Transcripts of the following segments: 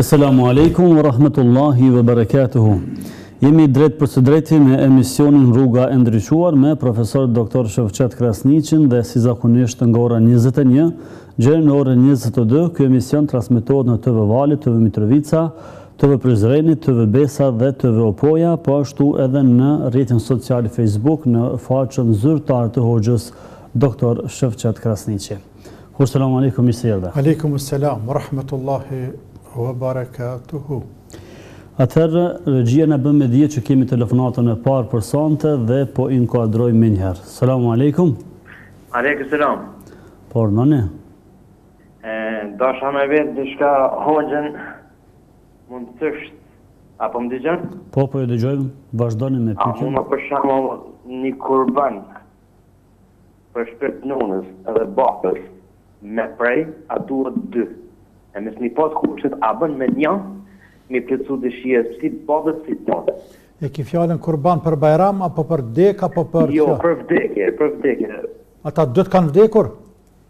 Selamu alaikum wa rahmetullahi wa barakatuhu. Jemi drejtpërsëdrejti me emisionin Rruga e ndriçuar me profesor Dr. Shefqet Krasniqin dhe si zakonisht nga ora 21, gjer në orën 22, ky emision transmitohet në TV Vali, TV Mitrovica, TV Prizreni, TV Besa dhe TV Opoja, po ashtu edhe në rrjetin social Facebook në faqen zyrtare të Hoxhës doktor Shefqet Krasniqi. Hoxhë, selam aleikum, mirë se erdhe. Aleikum selam, rahmetullahi wa barakatuhu. Atëherë, regjia na bën me dije që kemi telefonatën e parë për sonte dhe po inkuadrojmë menjëherë. Salamu alaikum. Aleikum salam. Po, urdhëroni? Deshta me vetë diçka hoxhën, Mundësisht, a po më dëgjon? Po, po ju dëgjojmë, vazhdoni me pyetjen. A mund të pres një kurban për shpirt nënës dhe babës me pre, a duhet dy? E me s'i pas kushtet, a bën me një me plotësu dëshirë si babës si nënës? E ki fjalën kurban për bajram, apo për dek, apo për çka? Jo, për vdekje, për vdekje. Ata dy të kanë vdekur?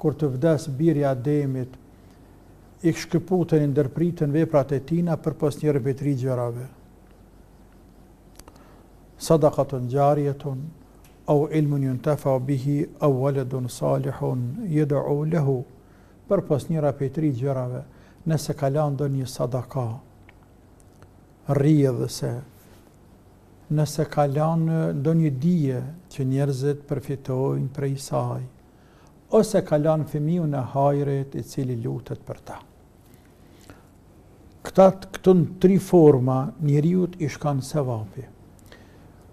kur të vdes biri i Ademit, i shkëputen i ndërpriten veprat e tina përpos njëra prej tri gjërave, sadakatun xharijetun, au ilmun yuntafau bihi, au waladun salihun yed'u lehu, përpos njëra prej tri gjërave, nëse ka lanë ndonjë sadaka rrjedhëse, nëse ka lanë ndonjë dije që njerëzit përfitojnë prej saj, ose ka lanë fëmijën e hajrit i cili lutet për ta. Këta, këto tri forma njeriut i shkon sevapi.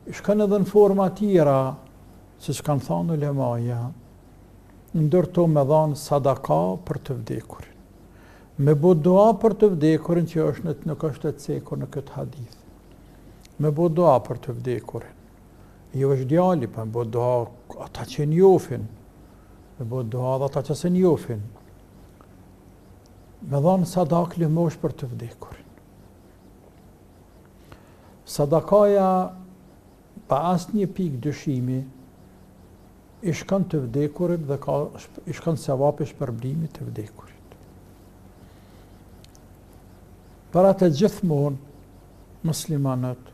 I shkon edhe në forma tjera, siç kanë thanë ulemaja, ndër to me dhanë sadaka për të vdekurin, me bo dua për të vdekurin që është në të nuk është e cekur në këtë hadith. Me bo dua për të vdekurin. Jo është djali, pa po me bo dua ata që e njofin, me bo dua dhe ata që s'e njofin. Me dhanë sadaka, lëmoshë për të vdekurin. Sadakaja pa asnjë pikë dyshimi, i shkon të vdekurit dhe ka, i shkon sevapi, shpërblimi të vdekurit. Për atë gjithmonë muslimanët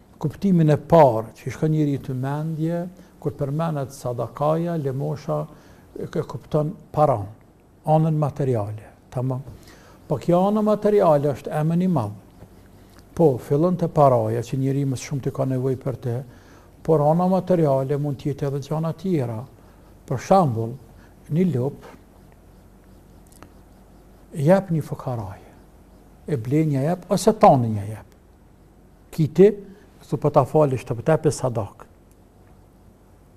Kuptimin e parë që i shkon njeriut në mendje kur përmendet sadakaja, lëmosha, e kupton paranë, anën materiale. Tamam. Po kjo ana materiale është emën i madh. Po, fillon te paraja që njeri më shumë t'ka nevojë për te, por ana materiale mund t'jetë edhe gjana tjera. Për shambull, një lopë, ia jep një fukaraje, e blen ia jep, ose e tanen ia jep. Kqyr ti, thu po ta fali, a, po ta jep sadak.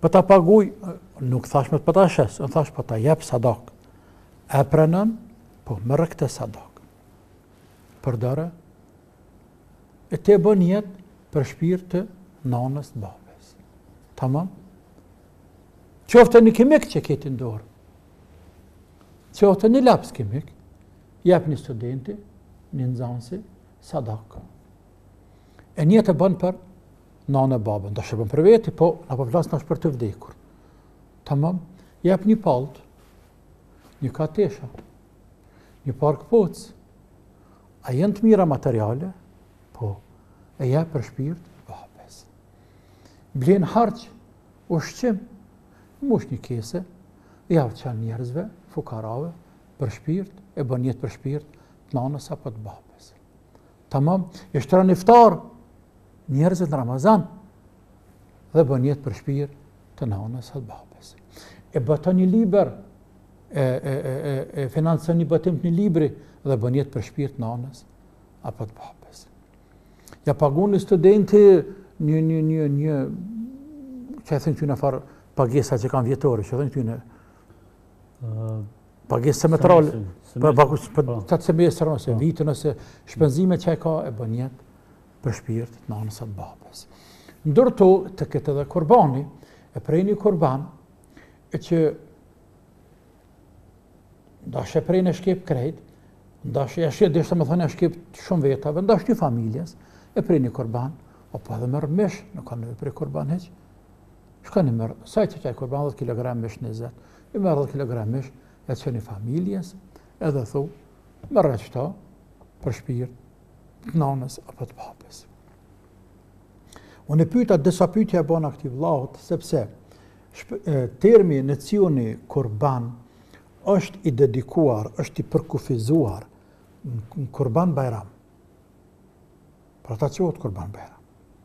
Po ta paguaj, nuk thashë unë po ta shes, unë thashë po ta jep sadak. E pranon? Po merr këtë sadak. Përdore. E ti bën nijet për shpirt të nanës babes. Tamam. Qoftë një kimik që e ke ti në dorë. Qoftë një laps kimik, ia jep një studenti, një nxënësi, sadak. E nijet e bën për nënën e babën, dosh e bën për veti, po na po flasim për të vdekur. Tamam, jep një pallto, një kat tesha, një par këpucë, a janë të mira materiale, po, e jep për shpirt, babes. Blen harxh, ushqim, mush një kese, e jav çon njerëzve, fukarave, për shpirt, e bën nijet për shpirt, të nanës apo të babes. Tamam, i shtron iftar njerëzit në Ramazan dhe bën nijet për shpirt të nanës apo babes. E boton një libër e e e e financon një botim të një libri dhe bën nijet për shpirt të nanës apo të babes. Ia paguan një studenti një një një një domethënë çfarë pagesa që kanë vjetore, domethënë që në... Pagesë semestrale, për pagesë për çat semestrin ose vitin ose shpenzime që ka e bën nijet për shpirtin e nënës së babës. Ndër to të jetë edhe kurbani, e pren një kurban e çe n'dash e pren e shkep krejt, n'dash e shkep, domethënë e shkep shumë vetave, n'dash një familjes, e pren një kurban, apo edhe merr mish, nuk ka me pre kurban hiç, Shkon i merr, sa çet qaj kurban 10 kg mish 20. I merr 10 kg mish, e çon një familjes, edhe thu, merri kto për shpirt të nënës apo të babës. Unë pyeta, disa pyetje bëna këtij vllahut sepse termi nocioni kurban është i dedikuar, është i përkufizuar në kurban bajram. Për ata quhet kurban bajram.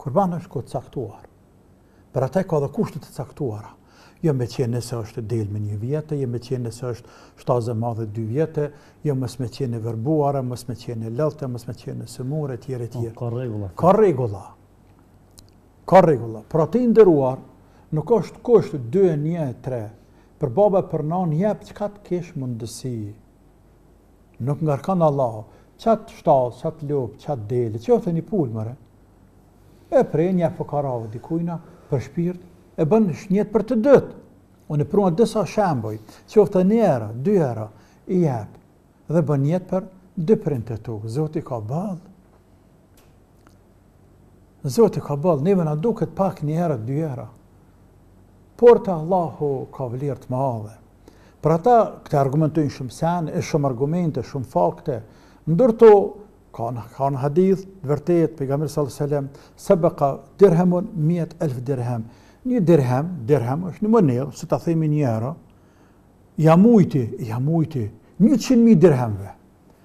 Kurban është kohë të caktuar. Për atë ka dhe kushte të caktuara. Jo me qenë nëse është dele me një vjet, jo me qenë nëse është shtazë e madhe dy vjet, jo mos me qenë e verbuar, mos me qenë e lodhtë, mos me qenë e sëmurë, e tjere, tjere. Po, ka rregulla. Ka rregulla. Ka rregulla. Pra ti i nderuar, nuk është kusht 2, 1, 3. Për baba, për nanë, jep çka të kesh mundësi. Nuk ngarkon Allahu. Çat shtazë, çat lopë, çat dele, qoftë një pulë merre. E pre një fukarave dikujna për shpirt, e bënsh nijet për të dytë. Unë pruna disa shembuj, qoftë një euro, dy euro, i jep dhe bën nijet për dy prindët e tu. Zoti ka boll. Zoti ka boll, neve na duket pak një euro, dy euro. Por te Allahu ka vlerë të madhe. Për ata këtë argumentojnë shumë sen, e shumë argumente, shumë fakte. Ndër to, ka në, ka në hadith të vërtetë, Pejgamberi sallallahu alajhi wasallam, sebeka dirhemun miete elf dirhem. Një dirhem, dirhem, është një monedhë, se ta themi një euro, ia mujti, ia mujti njëqind mijë dirhemve.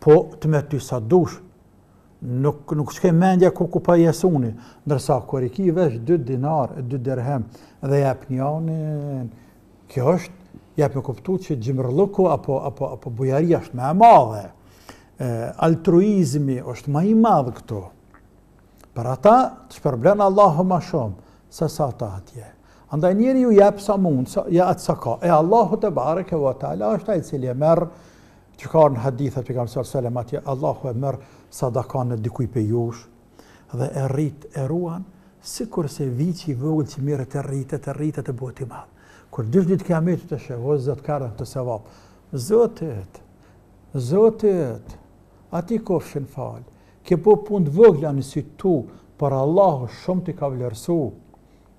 Po të met ty sa dush, nuk nuk t'shkon mendja kuku po jes uni, ndërsa kur i ki veç dy dinar e dy dirhem dhe i jep njanin, kjo është jep me kuptu që xhymertllëku apo apo apo bujaria është më e madhe. Altruizmi është më i madh këtu. Për ata të shpërblen Allahu më shumë se sa ata atje. Andaj njeriu jep sa mund, sa, ja atë sa ka. E Allahu tebareke ve teala është ai i cili e merr Që ka ardhur në hadith e pejgamberit sallallahu alajhi wasallam atje Allahu e merr sadakanë e dikujt prej jush dhe e rrit e ruan sikurse viçi i vogël që merret e rritet e rritet e bëhet i madh. Kur dilsh ditë kiametit e sheh, o Zot kah ardhën këto sevap. Zotit, Zotit, ati kofshin fal. Ke bo punë të vogla në sytë tu, por Allahu shumë t'i ka vlerësu.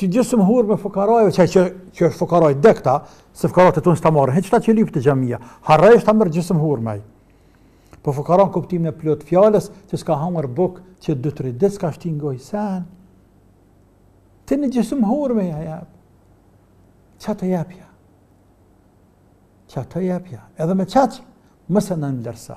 Një gjysmë hurme fukarajve, çaj që që është fukaraj dekta, se fukarat e tonë s'ta marrin. Hiç këta që lypin te xhamia. Harroje ta merr gjysmë hurme. Po fukara në kuptimin e plotë fjalës që s'ka hangër bukë që dy tre ditë s'ka shti në gojë sen. Ti një gjysmë hurme ja jep. Ça të jap ja. Ça të jap ja. Edhe me çaq mëse në ndërsa.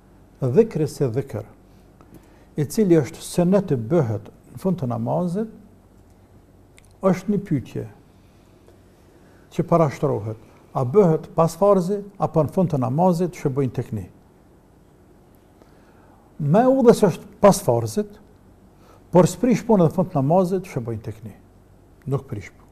Dhikri si dhikër, i cili është sunet të bëhet në fund të namazit, është një pytje që parashtrohet, a bëhet pas farzit, apo në fund të namazit që bëjnë tek ne. Më e udhës është pas farzit, por s'prish punë dhe fund të namazit që bëjnë tek ne. Nuk prish punë.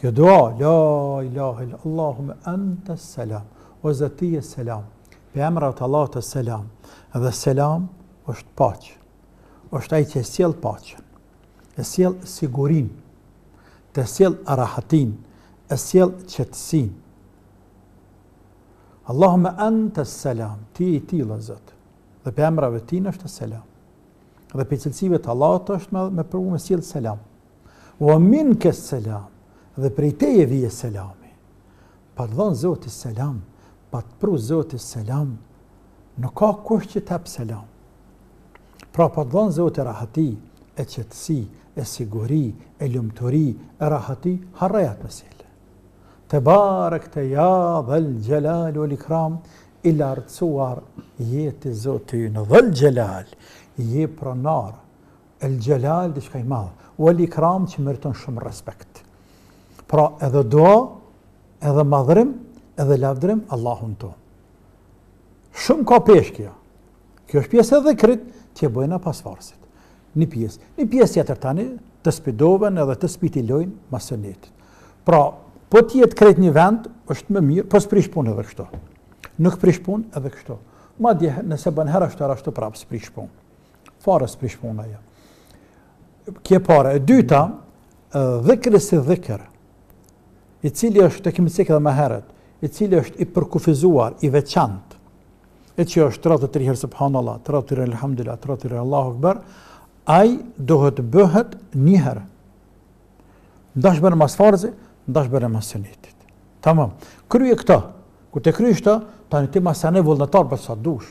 Kjo dua, la ilahe illa Allahume ente selam, o Zot ti je selam, pej emrave t'Allahut selam, dhe selam është paqe, është ai që e sjell paqen, e sjell sigurinë, të sjell rahatinë, e sjell qetësinë. Allahume ente selam, ti je, ti je Zot, dhe pej emrave të tij është selam, dhe pej cilësive të Allahut është me, me pru me sjellë selam. Wa minke selam, dhe prej teje vjen selami. Pa të dhënë Zoti selam, pa të pru Zoti selam, nuk ka kush që të jep selam. Pra pa të dhënë Zoti rahati, e qetësi, e siguri, e lumturi, e rahati, harroj atë meselë. Tebarekte ja dhel xhelali uel ikram, i lartësuar je ti Zoti ynë dhel xhelal, je pronar, El Xhelal diçka i madh, Uel Ikram që meriton shumë respekt. Pra edhe dua, edhe madhrim, edhe lavdrim Allahut tonë. Shumë ka peshë kjo. Kjo është pjesë e dhikrit që e bëjna pas farzit. Një pjesë. Një pjesë tjetër tani tespihdoven edhe tespihet i lojna mas synetit. Pra, po të jetë krejt në një vend, është më mirë, po s'prish punë edhe kështu. Nuk prish punë edhe kështu. Madje, nëse bën herë kështu herë ashtu prapë s'prish punë. Fare s'prish punë ajo. Kjo e para. E dyta, dhikri si dhikr, i cili është, të kemi cekë edhe më herët, i cili është i përkufizuar, i veçantë, e që është tridhjetë e tri herë subhanallah, tridhjetë e tri herë alhamdulillah, tridhjetë e tri herë Allahu Akbar, ai duhet bëhet njëherë. Ndash bëre mas farzit, ndash bëre mas synetit. Tamam. Kryje këta, kur t'i kryjsh këta, tani ti masanej vullnetar bën sa dush.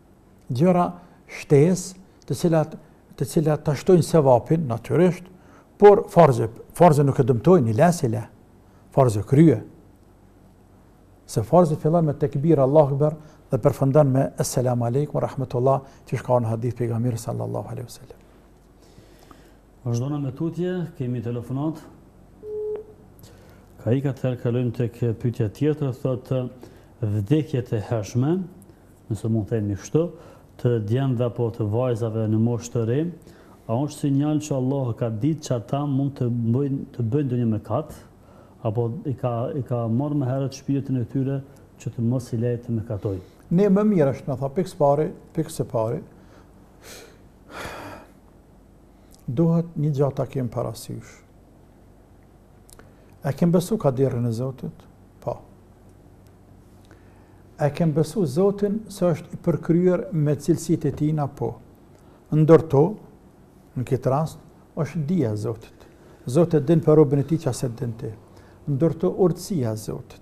gjëra shtesë, të cilat të cilat ta shtojnë sevapin natyrisht, por farzi, farzin nuk e dëmtojnë, ille si ille, farzi u krye. Se farzi fillon me tekbir Allahu Akbar dhe përfundon me Esselamu Aleykum ue Rahmetullah, qysh ka në hadith pejgamberi sallallahu aleyhi sallam. Vazhdona më tutje, kemi telefonatë. Ka ikë, atëherë kalojmë tek pyetja tjetër, thotë vdekjet e hershme, nëse mund të themi kështu, të djemve apo të vajzave në moshë të re, a është sinjal që Allahu ka ditë që ata mund të bëjnë të bëjnë ndonjë mëkat, apo i ka i ka marrë më herët shpirtin e tyre që të mos i lërë të mëkatojnë? Ne më mirë është me thanë pikë së pari, pikë së pari, duhet një gjë ta kemi parasysh. E kem besu kaderin e Zotit? Po. E kem besu Zotin se është i përkryer me cilësitë e tina? Po. Ndër to, në këtë rast, është dija e Zotit. Zoti din për robin e tij ça s'e din ti. Ndër to, urtësia e Zotit.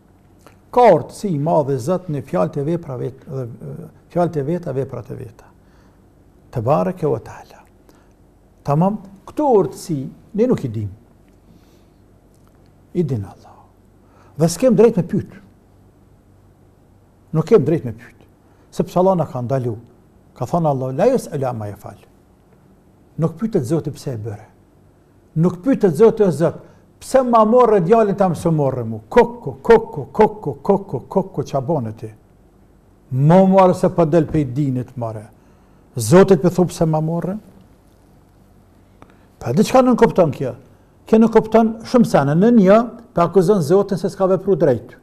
Ka urtësi i madhi Zot në fjalët e vepra vet dhe fjalët e veta veprat e veta. Tebareke ve teala. Tamam, këto urtësi, ne nuk i dim. I din Allah. Dhe s'kem drejt me pyt. Nuk kem drejt me pyt. Sepse Allah na ka ndalu. Ka thonë Allah, la jus'elu amma jef'al. Nuk pytet Zoti pse e bëre. Nuk pytet Zoti o Zot, pse ma more djalin tem, s'më more mu. Kuku, kuku, kuku, kuku, kuku, ça bone ti. Mo more se po del pej dinit more. Zotit po i thu pse ma more. Pra diçka nuk kupton kjo. Kjo nuk kupton shumë sene. Nën një, po e akuzon Zotin se s'ka vepru drejt.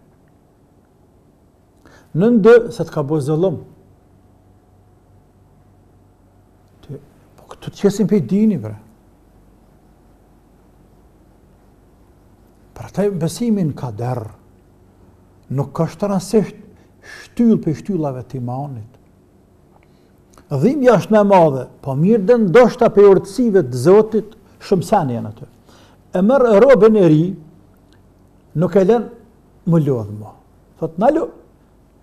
Nën dy, se të ka bo zullum. Të, po këto të qesin prej dini, bre. Prandaj besimi n'kader nuk asht rastësisht shtyllë prej shtyllave të imanit. Dhimja është e madhe, po mirë dhe ndoshta prej urtësive të Zotit, shumë sene janë aty. E merr robin e ri, nuk e len M'u lodhë mo. Thot, nalu.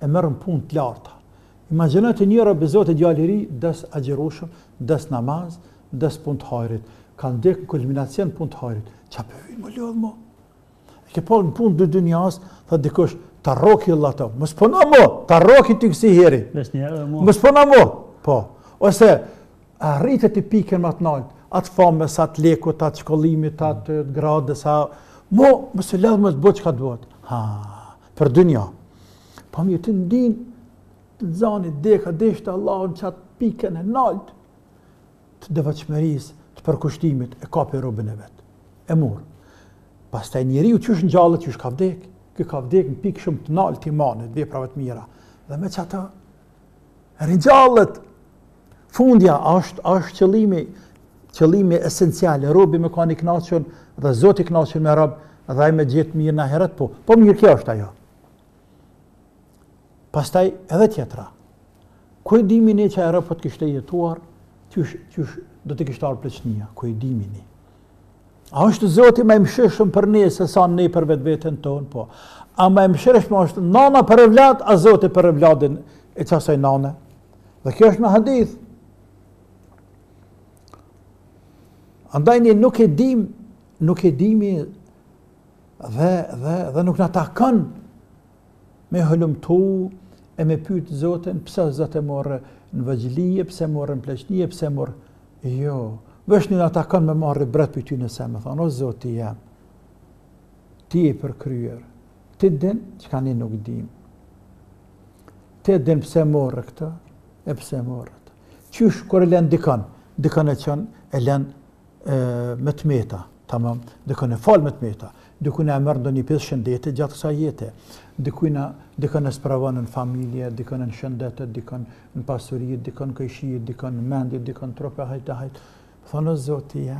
E merr në punë të larta. Imagjino ti një rob i Zotit djalë i ri, des agjërueshëm, des n'namaz, des n'punë të hajrit. Ka dekë në kulminacion punë të hajrit. Qa për vinë më lodhë më? E ke parë në punë të dynjas, thot dikush, ta rroki lloto, mos puno mo, ta rroki ty kësi heri. Mos puno mo, po. Ose, Arrite te pikën më të naltë, atë famës, atë lekut, atë shkollimit, atë gradës, a... Mo, mos u lodh më, t'bohet çka t'bohet. Ha, për dynja. Po mirë, në din, të zuni deka, deshti Allah, në qatë pikën e naltë, të devotshmërisë, të përkushtimit, e kapi robin e vet. E mur. Pastaj njeriu qysh ngjallet, qysh ka vdekë. Ky ka vdekë në pikë shumë të naltë imani dhe veprave të mira. Dhe me qato ringjallet, Fundja është është qëllimi, qëllimi esencial, robi me kanë i kënaqur dhe Zoti i kënaqur me rob dhe ai me gjetë mirë në ahiret po. Po mirë kjo është ajo. Pastaj edhe tjetra. Ku e dimi ne që ajo po të kishte jetuar, qysh qysh do të kishte ardhur pleçnia, ku e dimi ne. A është Zoti më i mëshirshëm për ne se sa ne për vetveten tonë, po. A më i mëshirshëm është nana për evlat, a Zoti për evladin e qasaj nane? Dhe kjo është në hadith. Andaj ne nuk e dim, nuk e dimi dhe, dhe, dhe nuk na takon me hulumtu e me pytë zotin, pse Zot e more n'vogli, pse e more n'pleqni, pse e more... Jo, veç ne na takon me marrë ibret prej tyne, se me thonë, o Zoti jem, ti je i përkryer, ti din, çka ne nuk dimë. Ti din pse e more këtë, e pse e more atë. Qysh, kur e len dikon, dikon e çon, e len me të meta, tamam, dikon e fal me të meta, dikujna ja merr ndonjë pjesë shëndete gjatë kësaj jete, dikon e, dikon e sprovon në familje, dikon në shëndet, dikon në pasuri, dikon në kshyr, dikon në mendje, dikon në trup, hajt, hajt. Thonë, o Zoti, ja,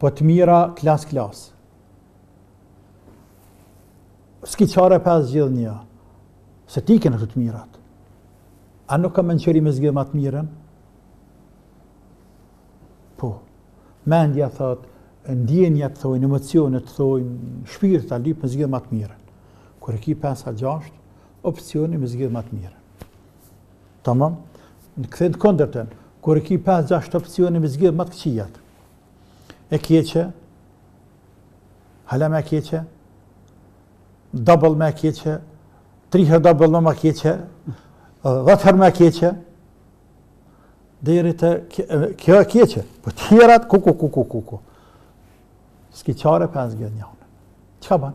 Po të mira klas klas. S'ki çare pa e zgjedh një. Se t'i kanë të mirat. A nuk ka mençuri me zgjedh ma të mirën? Po. Mendja t'thot, ndjenjat të thojnë, emocionet të thojnë, shpirti lyp me zgjedh ma të mirën. Kur e ki 5 a 6 opcione me zgjedh ma të mirën. Tamam. Ta kthejmë të kundërtën, kur e ki 5-6 opsione me zgjedh ma të këqijat. E keqe, hala ma e keqe, double ma e keqe, tri herë double ma ma e keqe, dhetë herë ma e keqe, deri te kjo e keqe, po tjerat, ku, ku, ku, ku, ku, ku. S'ki çare pa e zgjedh njënën. Çka bon?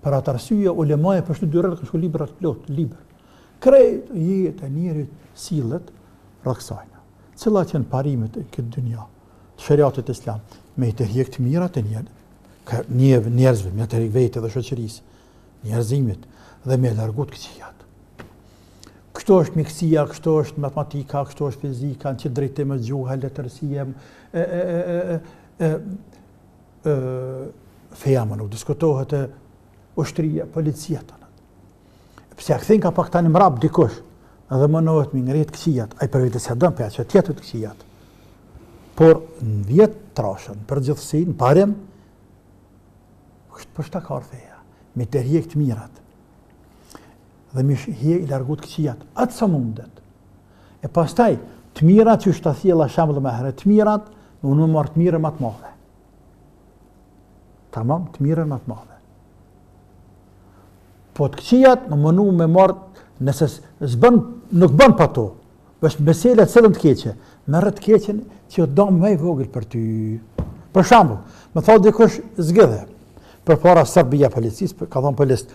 Për atë arsye ulemaja për qito dy rregulla kanë shkruar libra të plotë, libra. Krejt jeta e njerit sillet rreth ksajna. Cilat janë parimet e kësaj dynja? Sheriatit islam, me i tërhjek të mirat e njerë, ka njerë, njerëzve, me tërhjek vetes dhe shoqërisë, njerëzimit, dhe me i largu këqijat. Kështu është mjeksia, kështu është matematika, kështu është fizika, në qit drejtim e gjuha, letërsia, e, e, e, e, e, feja ma nuk diskutohet e ushtria, policia të nëtë. Pse e kthen ka pak tani mrapsht dikush, edhe menohet me i ngrit këqijat, ai për veti s'i don, po për tjetrit këqijat. Por në vija të trasha, përgjithësi, në parim, kështu për qita ka ardh feja, me i tërhjek të mirat, dhe me i largu këqijat, aq sa mundet, E pastaj, të mirat që është të thjela shemë dhe me herë, të mirat, menu me marr të mirën ma të madhe. Tamam, të mirën ma të madhe. Po te këqijat, me menu me marr, nëse s'bon, nuk bon pa to, është meselja të cilën të keqe, merre t'keqen që o dam ma i vogël për ty. Për shembull, më thotë dikush zgjidhe, përpara Serbia policisë, ka thonë policët,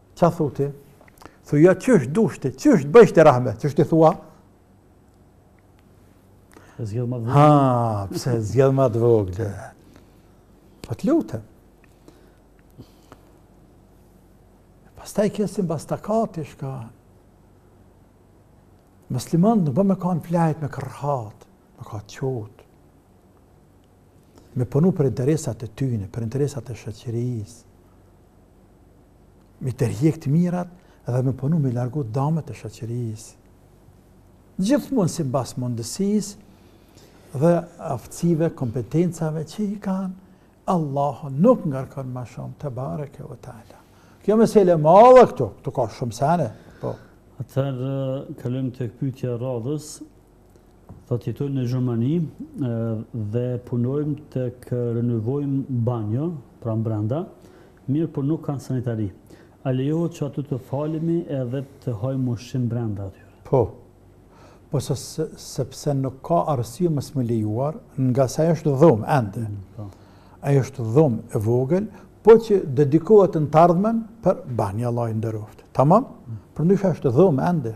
Çka thu ti? Thu, ja qysh dush ti, qysh të bojsh ti rahmet, qysh ti thua? E zgjedh ma të vogël. Ha, pse e zgjedh ma të vogël. Po të lutem. Pastaj kesim pastaj ka diçka. Muslimanët nuk bë me kanë fjetë me gërhat, me u çu. me punu për interesat e tyne, për interesat e shoqërisë, me tërhek të mirat dhe me punu me largu damet e shoqërisë. Gjithmonë simbas mundësis dhe aftësive, kompetencave që i kanë, Allahu nuk ngarkon ma shumë tebareke ue teala. Kjo mesele e madhe këtu, këtu ka shumë sene. Po. Atëherë, kalojmë tek pytja e radhës, Thotë jetojmë në Gjermani dhe punojmë tek renovojmë banjo, pra mbrenda, mirëpo nuk kanë sanitari. A lejohet që aty të falemi edhe të hajmë ushqim brenda atyre? Po. Po se sepse nuk ka arsye mos me lejuar, ngase ajo është dhomë ende. Po. Ajo është dhomë e vogël, po që dedikohet në të ardhmen për banjo, Allahu i nderoftë. Tamam? Përndryshe është dhomë ende.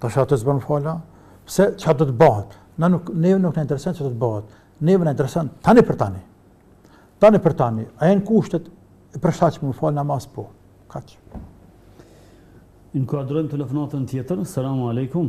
Tash atë s'ban me u falë, pse çka do të bëhet? Ne nuk neve nuk na intereson çka do të bëhet. Neve na intereson tani për tani. Tani për tani, a janë kushtet e përshtatshme me fal namaz po. Kaq. Inkuadrojmë telefonatën tjetër. Selamu alejkum.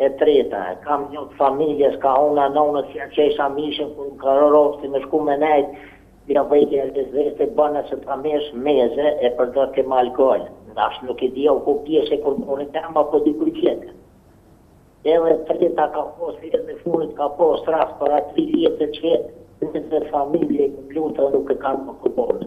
E treta, e kam njoftë familje s'ka unë nanës ja çojsha mishin kur më ka rastis me shku me nejt ja vejti aty vetë bane se t'e merrsh meze e përdorke me alkol tash nuk e di o ku pjese kur mori dëm apo dikuj tjetër edhe e treta ka pas herë e fundit ka pas rast për tri vjet qe njëzet familje i kom lutë nuk e kam më kupone.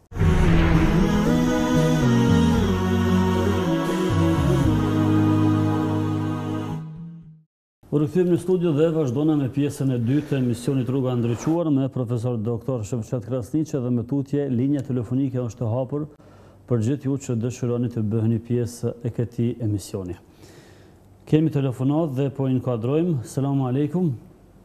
U rikthyem në studio dhe vazhdojmë me pjesën e dytë të emisionit Rruga e Ndriçuar me profesor doktor Shefqet Krasniqi dhe më tutje linja telefonike është e hapur për gjithë ju që dëshironi të bëheni pjesë e këtij emisioni. Kemi telefonatë dhe po e inkuadrojmë. Selamu alejkum.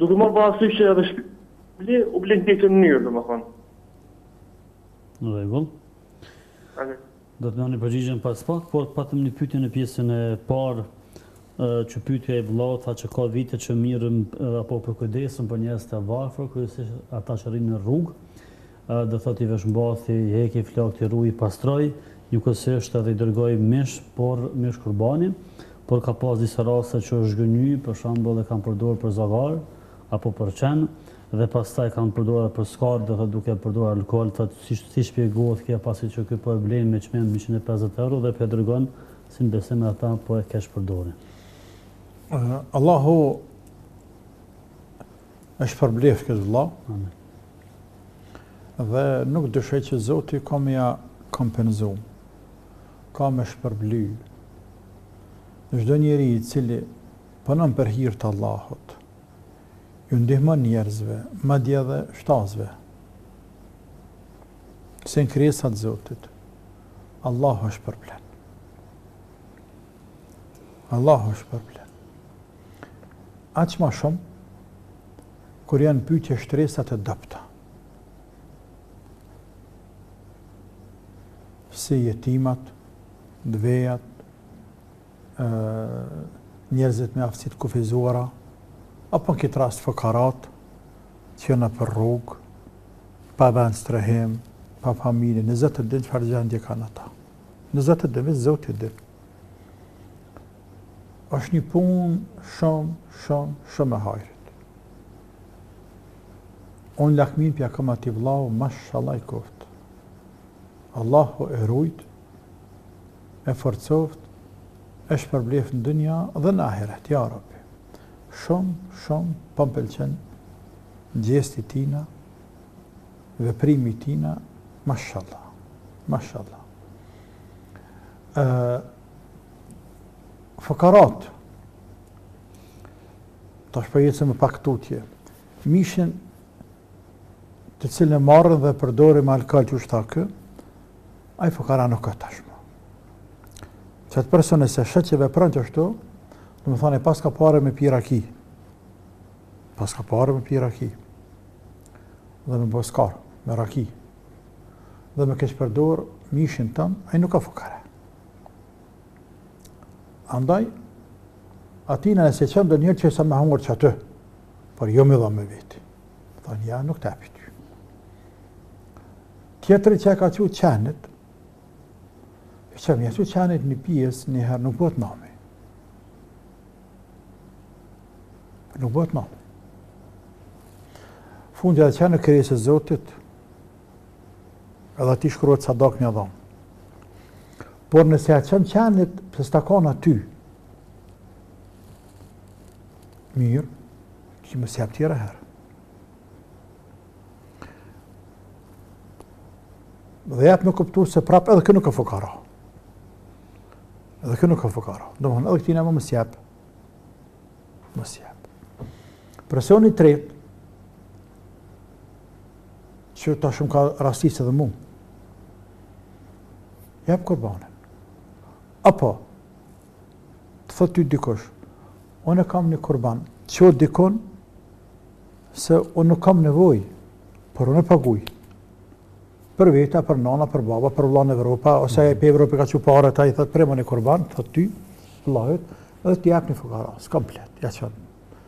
Duke marrë parasysh që edhe shpi u blen në këtë mënyrë, domethënë. Në rregull. Okej. Do të merrni përgjigjen pas pak, por patëm një pyetje në pjesën e parë që pyeti ai vëllau tha që ka vite që merrem apo përkujdesem për njerëz të varfër, kryesisht ata që rrinë në rrugë. do thotë i vesh mbathi, i heki flakët, i rrujë, i pastrojë, njëkohësisht edhe i dërgoj mish, por mish kurbani, por ka pas disa raste që është zhgënjy, për shembull e kanë përdorë për zagarë, apo për qen, dhe pastaj kanë përdorë edhe për skarë, do thotë duke përdorë alkool, thotë siç siç shpjegohet kjo pasi që ky po e blen me çmim njëqind e pesëdhjetë euro dhe po e dërgon si në besim edhe ata po e keqpërdorin. Allahu E shpërbleft këtë vëlla. Amin. Dhe nuk dyshoj që Zoti ka me ja kompenzu. Ka me shpërbly. Çdo njeri i cili punon për hir të Allahut, ju ndihmon njerëzve, madje edhe shtazve. Se janë krijesa të Zotit, Allahu e shpërblen, Allahu e shpërblen Aq ma shumë, kur janë n'pytje shtresat e dobta. Si jetimat, t'vejat, njerëzit me aftësi t'kufizuara, apo në këtë rast fukaratë, që janë për rrugë, pa vendstrehim, pa familje, një Zot e din çfarë gjendje kanë ata. Një Zot e din, veç Zoti e din. është një punë shumë, shumë, shumë e hajrit. Unë lakmi p'ja kom atij vllau, mashallah i koftë. Allahu e rujt, e forcoft, e shpërbleft në dynja dhe në ahiret, ja Rabbi. Shumë, shumë, po m'pëlqen gjesti i tina, veprimi i tina, mashallah, mashallah. fukaratë, tash me ecë edhe pak tutje, mishin të cilin e marrën dhe e përdorin me alkool, që është takë, ai fukara nuk â tashmë. Atë person, nëse sheh që vepron ashtu, domethanë paska pare me pi raki, paska pare me pi raki, dhe me bo skarë, me raki, dhe me keqpërdor mishin tem, ai nuk â fukara. Andaj, atina nëse qënë, dhe njerë sa me hangër qatë, por jo me i dha me veti. Thonë, ja, nuk të jepi ty. Tjetri që ja ka çu qenit, e çu qenit një pjesë, një herë nuk bohet nami. Nuk bohet nami. Fundja edhe qeni krijesë e Zotit, Edhe atij shkruhet sadak nja dhanë. Por nëse ja çon qenit, pse s'takon aty? Mirë, që mos jep tjera herë. Dhe jep me kuptu se prap edhe kënë ka fukara. Edhe kënë ka fukara. Do më edhe këti në më më sjep. Më sjep. Personi i tretë, qeta shumë ka rastisë edhe mu. Jep kurbanin. Apo, të thot ty dikush, unë e kam një kurban, që u dikon, se unë nuk kam nevoj, por unë e paguj. Për veta, për nana, për baba, për vllanë Evropa, ose ai prej Evrope ka çu paret, ai thot, prema një kurban, të thot ty, vllahi, edhe t'ja jap një fukara, komplet, ja çon.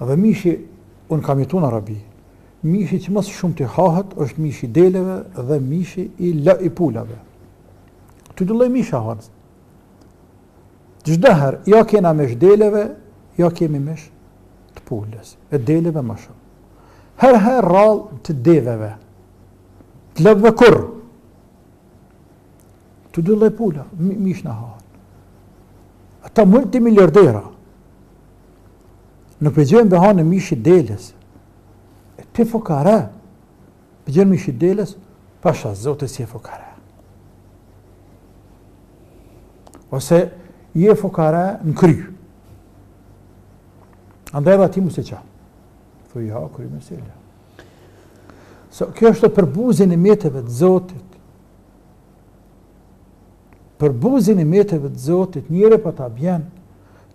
Dhe mishi, unë kam jetu në Arabi, mishi që ma së shumti hahet është mishi i deleve dhe mishi i pulave. Këto dy lloj mishi hahen. Çdo herë, jo kena mish deleve, jo kemi mish të pulës, e deleve ma shumë. Herë herë rrallë të deveve, të lopëve kurrë. Të dy lloj pula, mish na hanë. Ata multimiliarderë, nuk e përgojnë dhe hanë mishin e deles. E ti fukara, e përgon mishin e deles, pasha Zotin s'je fukara. Ose, je fukara në kry. Andaj dhe atij mos ja ço. Thuj, ja, kryhet meselja. So, kjo është përbuzje e nimeteve të Zotit, Përbuzje e nimeteve të Zotit, njeri po ta bjen,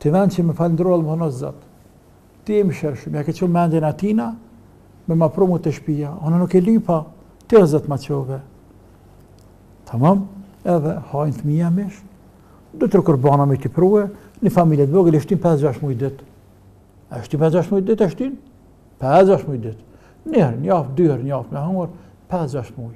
n'vend që me falënderu Allahun Zot. Ti e me sherr shumë, ja ke çu mendjen atina, me ma pru mu te shpia, unë nuk e lypa, ti e Zot ma çove. Tamam, edhe hanë fëmija mish, dhe tre kurbana me t'i pru, një familje të vogël e shtyn 5-6 muj ditë. A shtyn 5-6 muj ditë, a shtyn? 5-6 muj ditë. Një herë n'javë, dy herë n'javë, me hangër, 5-6 muj.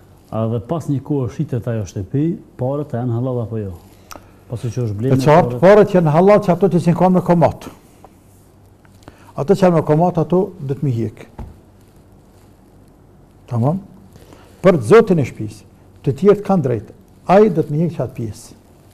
Dhe pas një kohë shitet ajo shtëpi, paret a janë halal apo jo? Pasi që është ble... E qartë, paret janë halal veç ato që janë kanë me kamatë. Ato që janë me kamatë, ato duhet m'i hjek. Tamam? Për të zotin e shpis, të tjertë kanë drejtë, ai duhet me hjek qatë pjesë.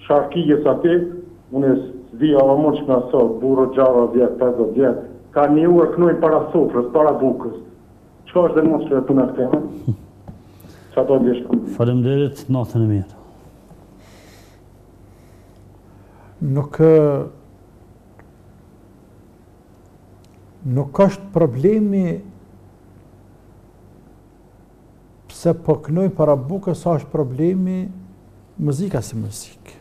Çka kigës ati, unë s'di ava mo çka sot, burrë gjashdhjetë vjet, pesëdhjetë vjet, ka ni orë knoj para sofrës, para bukës, çka është dhe mo qe puna këte mo? Ça do ndjesh po di. Faleminderit, natën e mirë. Nuk nuk është problemi Pse po kënoj para buke, sa është problemi muzika si muzikë.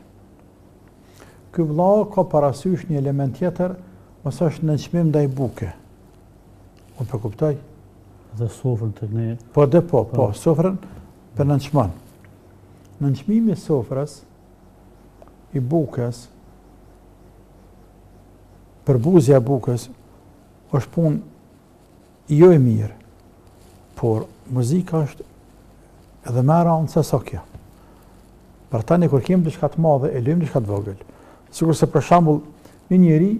Ky vllau ka parasysh një element tjetër, mos është nënçmim ndaj buke. Unë po kuptoj. Dhe sofrën të ne... Po dhe po, po, po. sofrën po e nënçmon. Nënçmimi i sofrës, i bukës, përbuzja e bukës, është punë Jo e mirë, por muzika është edhe më e rëndë se sa kjo. Për ata ne kur kemi diçka të madhe e lëmë diçka të vogël. Sikurse për shembull, një njeri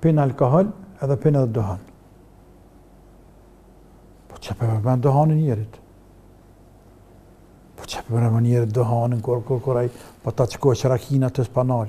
pin alkool edhe pin edhe duhan. Po çka po bën duhanin njerit? Po çka po bën njerit duhanin kur kur kur ai po ta çok rakinë e s'po nal.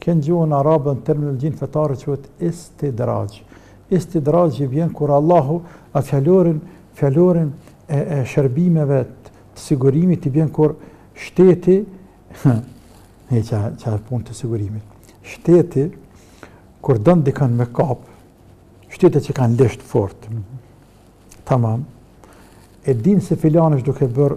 Ke n'gjuhën arabe në terminologjinë fetare quhet istidraxh. Istidraxh i vjen kur Allahu a fjalorin fjalorin e, e shërbimeve të sigurimit i vjen kur shteti ne ça ça punët e sigurimit. Shteti kur don dikon me kap, shtetet që kanë ligj të fortë. Mm -hmm. Tamam. E din se filani është duke bërë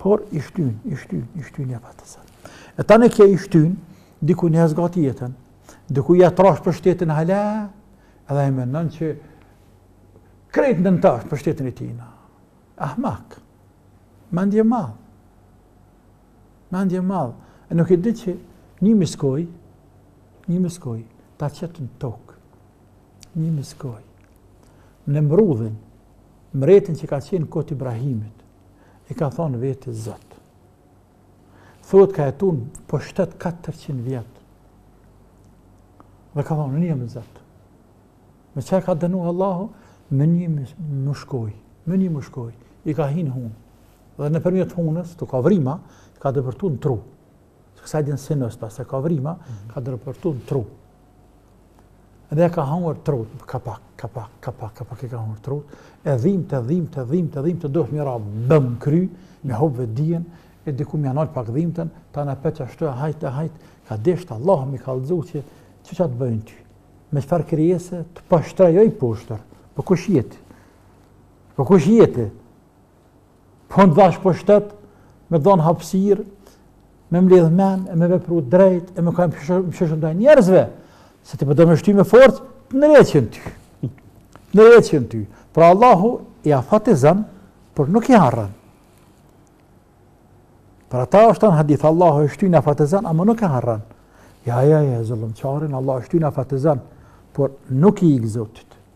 Por i shtyn, i shtyn, i shtyn ja patë sa. E tani kjo i shtyn, dikuj ia zgat jetën, dikuj ja trash pushtetin hala, edhe ai menon që krejt nën tash pushtetin e tina. Ahmak, mendjemadh, mendjemadh, e nuk e di që një miskojë, një miskojë, ta qet në tokë, një miskojë, Nemrudin, Mretin që ka qenë n'kohë t'Ibrahimit, i ka thonë veti Zot. Thuhet ka jetu në pushtet 400 vjet. Dhe ka thonë, unë jam Zot. Me ça e ka dënu Allahu, me një mushkojë, me një mushkojë, i ka hi n'hunë. Dhe nëpërmjet hunës, te ka vrima, ka depërtu në tru. Se kësa i dinë sinës, pas e ka vrima, mhm. ka depërtu në tru. Dhe e ka hangur trut, ka pak, ka pak, ka pak, ka pak e ka hangur trut, e dhimtë dhimtë dhimtë dhimtë dosht me i ra bëm kry, me hup vetëdijen, e diku me ja nal pak dhimtën, ta na petë ashtu e hajt e hajt, ka desht Allahu me i kallëzu që që ça të bëj ty, me çfarë krijese të poshtëroj poshtër, po kush je ti, po kush je ti, Po në dhashtë pushtet, me dhon hapsirë, me mledh men, e me vepru drejt, e me kanë mëshirshëm ndaj njerëzve, se ti po do me shty me forcë, ndreqin ty. Ndreqin ty. Pra Allahu i afatizon, por nuk i harron. Prandaj është thënë në hadith, Allahu i shtyn, afatizon, ama nuk i harron. Ja, ja, ja, zullumqarin, Allahu i shtyn, afatizon, por nuk i ik Zotit.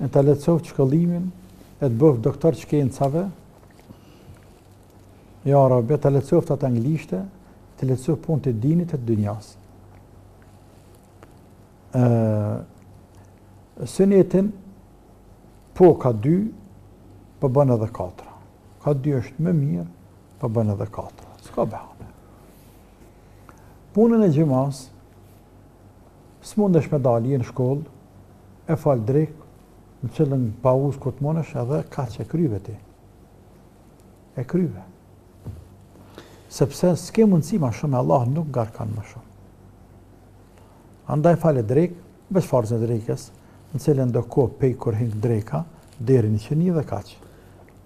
E ta lehtësoftë shkollimin e të bëftë doktor të shkencave. Ja Rabbi, e ta lehtësoftë atë anglishte, të lehtësoftë punët e dinit e të dynjas. Ë Sunetin po ka dy, po bën edhe katra. Ka dy është më mirë, po bën edhe katra. S'ka bëhane. Punën e xhumas, s'mundesh me dalë, je në shkollë, E fal drekë, në cilën pauzë kur të mundesh edhe kaq e kryve ti. E kryve. Sepse s'ke mundësi ma shumë, Allah nuk ngarkan ma shumë. Andaj fale drekë, veç farzin e drekës, në cilëndo kohë prej kur hin dreka, deri në iqindi dhe kaq.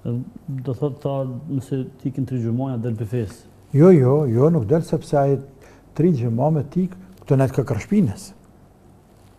Do thotë tash, nëse t'ikën tri xhuma, a del prej fesë? Jo, jo, jo, nuk del, sepse ai tri xhuma me t'ikë, këtë nëjtë këkërshpines.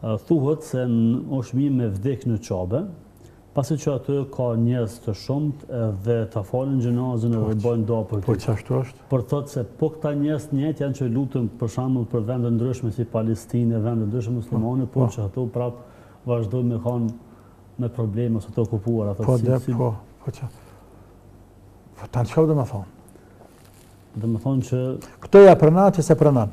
Thuhet se është mirë me vdekë në Qabe, pasi që aty ka njerëz të shumtë dhe ta falin xhenazën edhe bëjnë dua për ty. Po qashtu është. Por thotë se po këta njerëz të njëjtë janë që luten për shembull për vende të ndryshme si Palestinë e vende të ndryshme muslimane, por që ato prapë vazhdojnë me kanë me probleme ose të okupuara. Po dhe po, po që... Po tani çka domethonë? Domethonë që... Këto ja pranon që s'e pranon.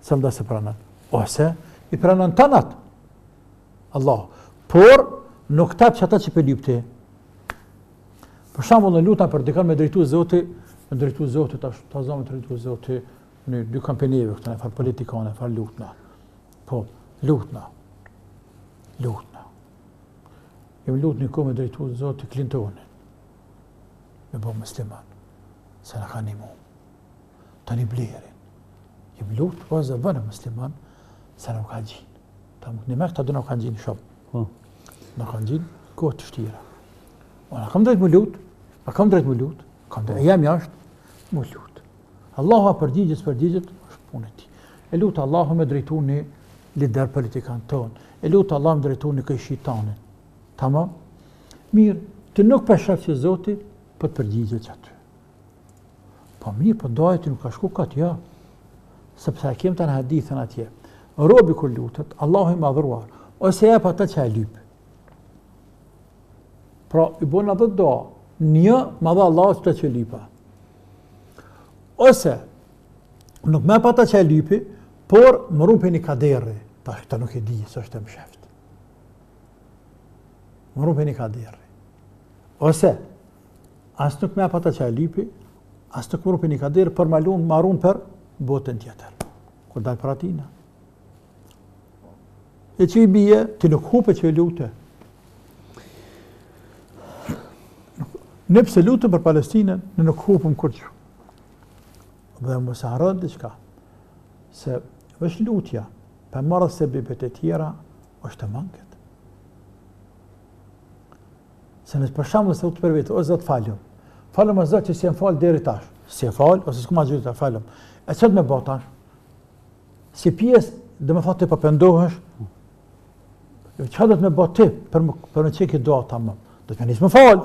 se Allah s'e pranon. Ose i pranon tanat. Allah, por nuk ta jep qata që po lyp ti. Për shembull, unë lutna për dikon me drejtu Zoti, me drejtu Zoti tash, ta zomë drejtu Zoti në dy kampioneve këtu njëfarë politikani, far lutna. Po, lutna. Lutna. Jam lutë një kohë me drejtu Zoti Clinton. Me bo musliman. Se na ka nimu. Tony Blairin. Jam lutë, po s'u bënë musliman, se na u kanë gjinë. Ta më këni me këta dy na u kanë gjinë shumë. Po. Na u kanë gjinë në kohë të vështira. O, unë kam drejtë me u lutë, a kam drejtë me u lutë, kam drejtë, jam jashtë, me u lutë. Allahu a përgjigjet, s'përgjigjet, është punë e tij. E lut Allahun me drejtu një lider politikan tonë. E lut Allahun me drejtu një kojshi tonë. Tamam? Mirë, ti nuk po sheh që Zoti, por po të përgjigjet qaty. Po mirë, po duaja nuk ka shku kot, jo. Sepse e kemi thënë hadithin atje. Robi kur lutet, Allahu i madhëruar, ose e jep atë që e lyp. Pra, e bona atë duanë, ma dha Allahu atë që lypa. Ose, nuk ma jep atë që e lypi, por më run prej një kaderi, tash atë nuk e di, se është e msheftë. Më run prej një kaderi. Ose, as nuk ma jep atë që e lypi, as nuk më run prej një kaderi, por ma len, ma run për botën tjetër. Kur dal para atina. E që i bie, ti nuk hupe që u lute. Ne pse lutemi për Palestinën, ne nuk hupim kurgjë. Dhe mos e harroni çka, se veç lutja, pa marrë sebepet e tjera, është e mangët. Se nëse për shembull lutet për vete, o Zot falëm. Falëm o Zot që s'jam fal deri tash. S'jam fal ose s'kam agjëru, falëm. E çfarë me bo tash? Si pjesë, domethënë po pendohesh. Çfarë duhet me bo ti për me qenë kjo dua tamam? Duhet me nis me u fal.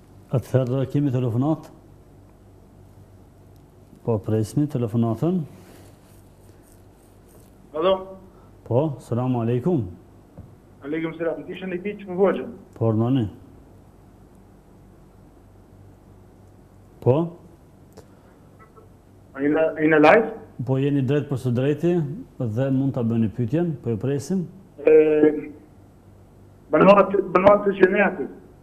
Atëherë kemi telefonat. Po presni telefonatën. Alo. Po, selam aleikum. Aleikum selam. Ti shëndet ti çfarë vogël? Po, nani. Po. A jena, a jena live? Po jeni drejtpërsëdrejti dhe mund ta bëni pyetjen, po ju presim. Ë banorët, banorët e xhenetit.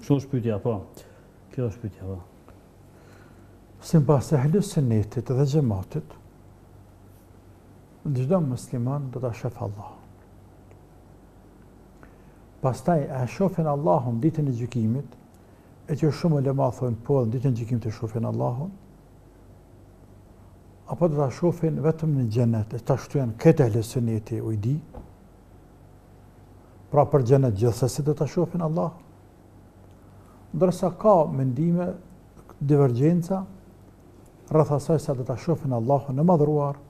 Kështu është pyetja, po. Kjo është pyetja, po. Sipas ehlu sunetit dhe xhematit, çdo musliman do ta shofë Allahun. Pastaj a e shofin Allahun ditën e gjykimit, e që shumë ulema thonë po edhe ditën e gjykimit e shofin Allahun, apo do ta shofin vetëm në xhenet, e tash janë këtu ehlu suneti ujdi, Pra për xhenet gjithsesi do ta shofin Allahun. Ndërsa ka mendime, divergjenca, rreth asaj se a do ta shofin Allahun e madhëruar,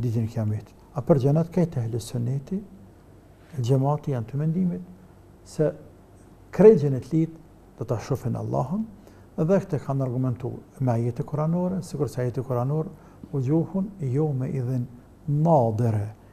ditën e kiametit. A për xhenet krejt ehlu suneti, xhemati janë të mendimit, se krejt xhenetlitë do ta shofin Allahun, dhe këtë e kanë argumentu me ajete kuranore, sikurse ajeti kuranor, vuxhuhun jeumeidhin nadire,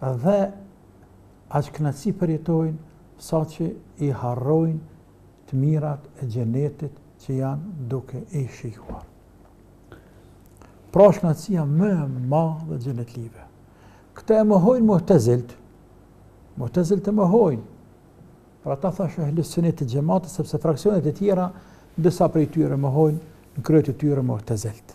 dhe aq kënaqësi përjetojnë saqë i harrojnë të mirat e xhenetit që janë duke i shijuar. Pra është kënaqësia më e madhe e xhenetlive. Këtë e mohojnë mu'tezilët. Mu'tezilët e mohojnë. Pra ta thashë ehli sunetit dhe xhematit sepse fraksionet e tjera disa prej tyre mohojnë në krye të tyre mu'tezilët.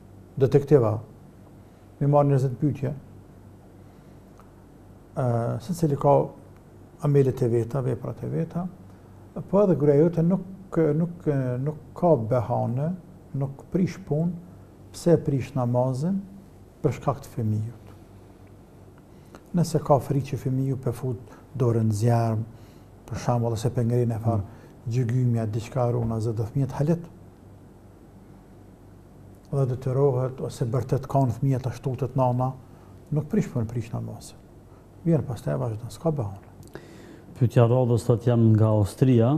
Detektiva, mi marrë njerzit pytje, secili ka amelet e veta, veprat e veta, po edhe gruja jote nuk, nuk, nuk ka behane, nuk prish pun, pse prish namazin, për shkak të fëmijut. Nëse ka frikë që fëmiju pe fut dorën n'zjarrm, për shembull, ose pe ngrin e farë, mm. gjygyma, diçka runa, Zot, fëmijët halet. dhe detyrohet ose bërtet kan fëmija tash tutet nana, nuk prish punë e prish namazin. Vjen pastaj e vazhdon, s'ka behane. Pytja e radhës thotë jam nga Austria,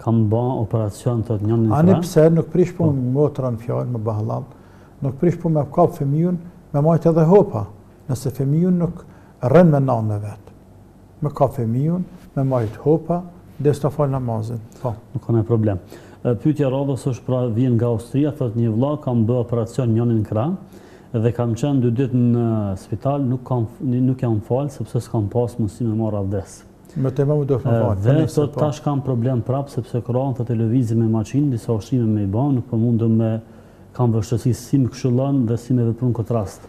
kam ba operacion te te njëni një Ani pse nuk prish punë po. më të ra n'fjalë, ma bën hallall, nuk prish punë me kap fëmijun, me majtë edhe hopa, nëse fëmijun nuk rrin me nanën vetë. Me kap fëmijun, me majt hopa, derisa ta fal namazin. Po. Nuk ka naj problem. Pyetja e radhës është pra vjen nga Austria thotë një vlla kam bë operacion njënin krah dhe kam qenë dy ditë në spital nuk kam nuk jam fal sepse s'kam pas mundësi me marr avdes. Me tejemum do të me u fal. Dhe thotë po. tash kam problem prap sepse krahun thotë e lëvizim me makinë disa ushtrime me i bë nuk po mundem me kam vështirësi si më këshillon dhe si me vepru në këtë rast.